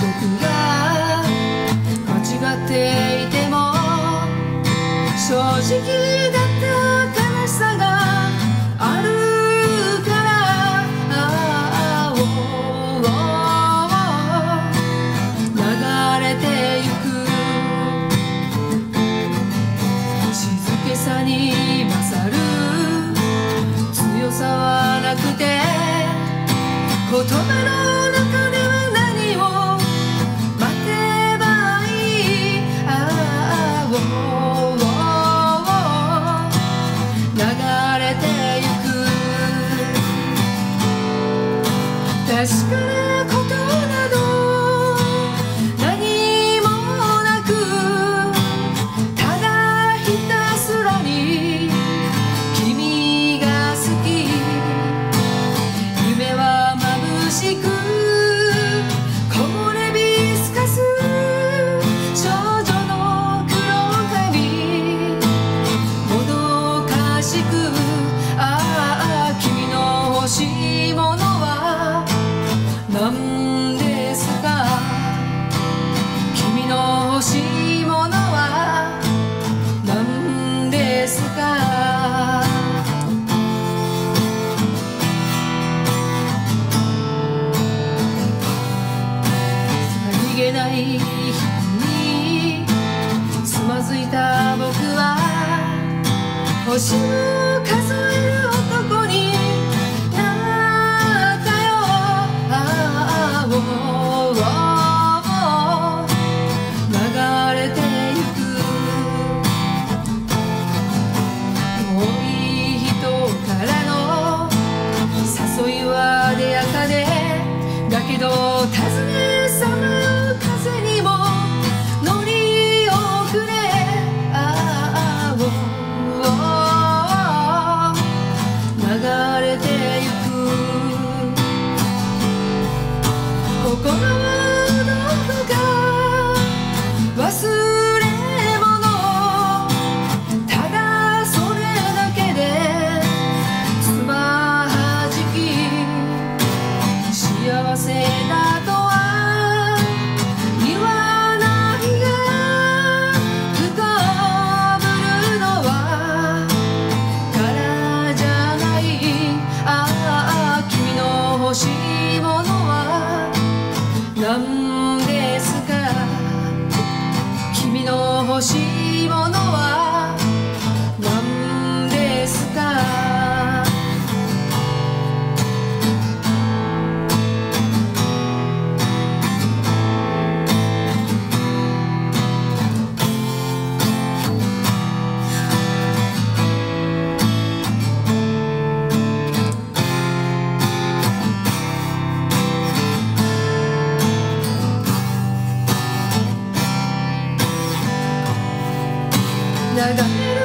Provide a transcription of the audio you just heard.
僕が間違っていても正直だった悲しさがあるからああ、流れてゆく。静けさに勝る強さはなくて言葉のない日につまずいた僕は星を数え 참 da da.